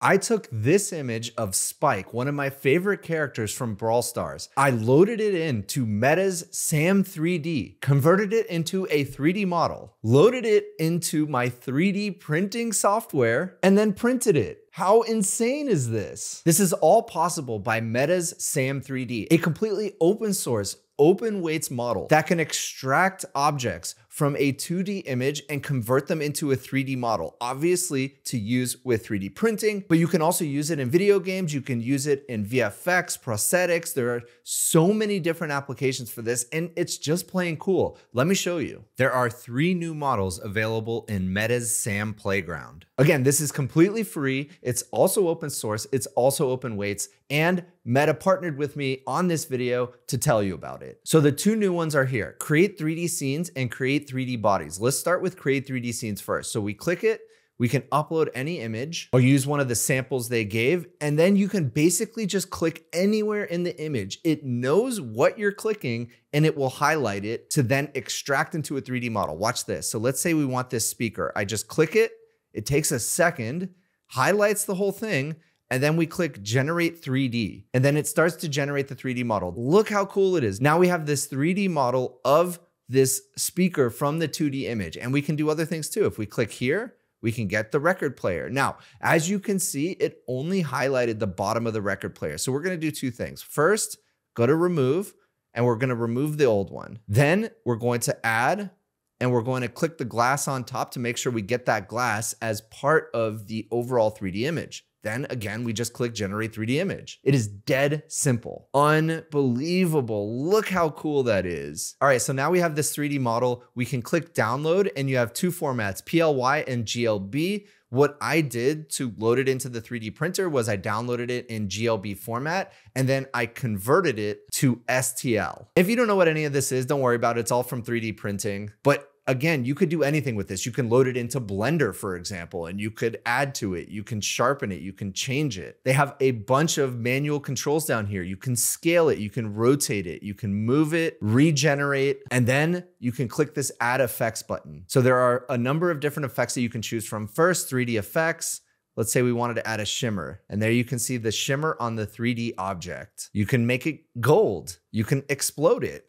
I took this image of Spike, one of my favorite characters from Brawl Stars. I loaded it into Meta's SAM 3D, converted it into a 3D model, loaded it into my 3D printing software, and then printed it. How insane is this? This is all possible by Meta's SAM 3D, a completely open source, open weights model that can extract objects from a 2D image and convert them into a 3D model, obviously to use with 3D printing, but you can also use it in video games. You can use it in VFX, prosthetics. There are so many different applications for this, and it's just plain cool. Let me show you. There are three new models available in Meta's SAM Playground. Again, this is completely free. It's also open source. It's also open weights, and Meta partnered with me on this video to tell you about it. So the two new ones are here, create 3D scenes and create 3D bodies. Let's start with create 3D scenes first. So we click it, we can upload any image or use one of the samples they gave, and then you can basically just click anywhere in the image. It knows what you're clicking and it will highlight it to then extract into a 3D model. Watch this. So let's say we want this speaker. I just click it, it takes a second, highlights the whole thing, and then we click generate 3D and then it starts to generate the 3D model. Look how cool it is. Now we have this 3D model of this speaker from the 2D image. And we can do other things too. If we click here, we can get the record player. Now, as you can see, it only highlighted the bottom of the record player. So we're gonna do two things. First, go to remove, and we're gonna remove the old one. Then we're going to add, and we're going to click the glass on top to make sure we get that glass as part of the overall 3D image. Then again, we just click generate 3D image. It is dead simple. Unbelievable. Look how cool that is. All right, so now we have this 3D model. We can click download and you have two formats, PLY and GLB. What I did to load it into the 3D printer was I downloaded it in GLB format and then I converted it to STL. If you don't know what any of this is, don't worry about it. It's all from 3D printing. But again, you could do anything with this. You can load it into Blender, for example, and you could add to it. You can sharpen it. You can change it. They have a bunch of manual controls down here. You can scale it. You can rotate it. You can move it, regenerate, and then you can click this add effects button. So there are a number of different effects that you can choose from. First, 3D effects. Let's say we wanted to add a shimmer, and there you can see the shimmer on the 3D object. You can make it gold. You can explode it.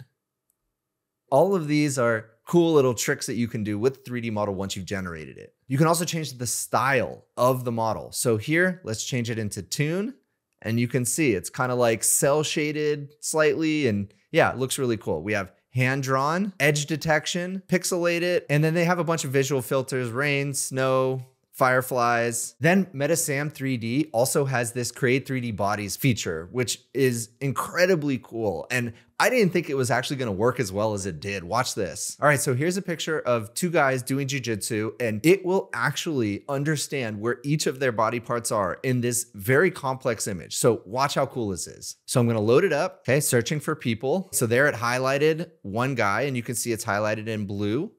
All of these are cool little tricks that you can do with 3D model once you've generated it. You can also change the style of the model. So here, let's change it into toon And you can see it's kind of like cel shaded slightly. And yeah, it looks really cool. We have hand drawn, edge detection, pixelate it, and then they have a bunch of visual filters, rain, snow, fireflies. Then Meta SAM 3D also has this create 3D bodies feature, which is incredibly cool. And I didn't think it was actually going to work as well as it did. Watch this. All right, so here's a picture of two guys doing jujitsu, and it will actually understand where each of their body parts are in this very complex image. So watch how cool this is. So I'm going to load it up. Okay, searching for people. So there it highlighted one guy, and you can see it's highlighted in blue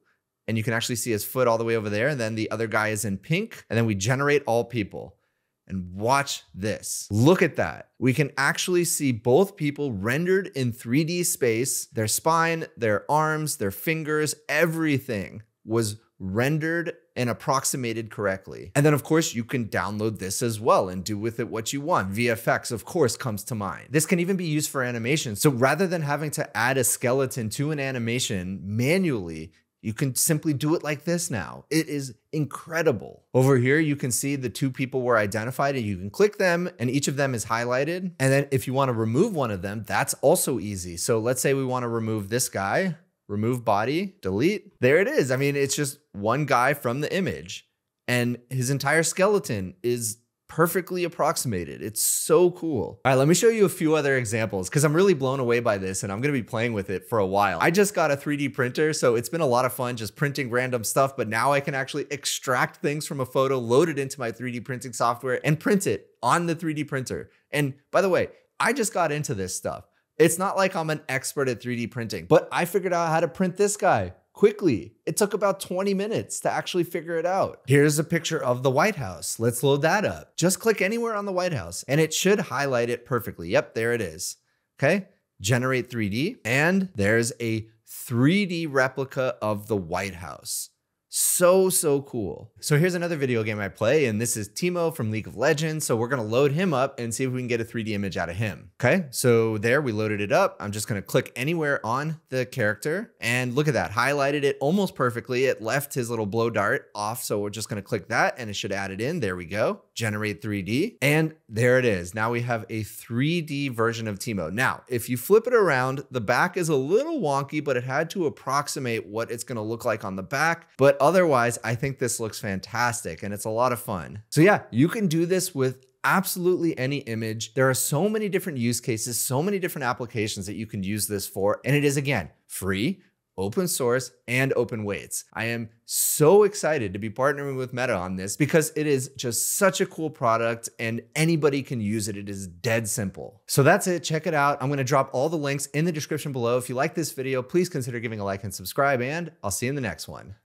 and you can actually see his foot all the way over there. And then the other guy is in pink. And then we generate all people. And watch this. Look at that. We can actually see both people rendered in 3D space. Their spine, their arms, their fingers, everything was rendered and approximated correctly. And then, of course, you can download this as well and do with it what you want. VFX, of course, comes to mind. This can even be used for animation. So rather than having to add a skeleton to an animation manually, you can simply do it like this now. It is incredible. Over here, you can see the two people were identified and you can click them and each of them is highlighted. And then if you want to remove one of them, that's also easy. So let's say we want to remove this guy, remove body, delete. There it is. I mean, it's just one guy from the image and his entire skeleton is perfectly approximated. It's so cool. All right, let me show you a few other examples because I'm really blown away by this and I'm gonna be playing with it for a while. I just got a 3D printer, so it's been a lot of fun just printing random stuff, but now I can actually extract things from a photo, load it into my 3D printing software, and print it on the 3D printer. And by the way, I just got into this stuff. It's not like I'm an expert at 3D printing, but I figured out how to print this guy quickly. It took about 20 minutes to actually figure it out. Here's a picture of the White House. Let's load that up. Just click anywhere on the White House and it should highlight it perfectly. Yep, there it is. Okay, generate 3D, and there's a 3D replica of the White House. So, so cool. So here's another video game I play, and this is Teemo from League of Legends. So we're gonna load him up and see if we can get a 3D image out of him. Okay, so there we loaded it up. I'm just gonna click anywhere on the character and look at that, highlighted it almost perfectly. It left his little blow dart off. So we're just gonna click that and it should add it in. There we go, generate 3D. And there it is. Now we have a 3D version of Teemo. Now, if you flip it around, the back is a little wonky, but it had to approximate what it's gonna look like on the back. But otherwise, I think this looks fantastic and it's a lot of fun. So yeah, you can do this with absolutely any image. There are so many different use cases, so many different applications that you can use this for. And it is again, free, open source, and open weights. I am so excited to be partnering with Meta on this because it is just such a cool product and anybody can use it. It is dead simple. So that's it. Check it out. I'm going to drop all the links in the description below. If you like this video, please consider giving a like and subscribe, and I'll see you in the next one.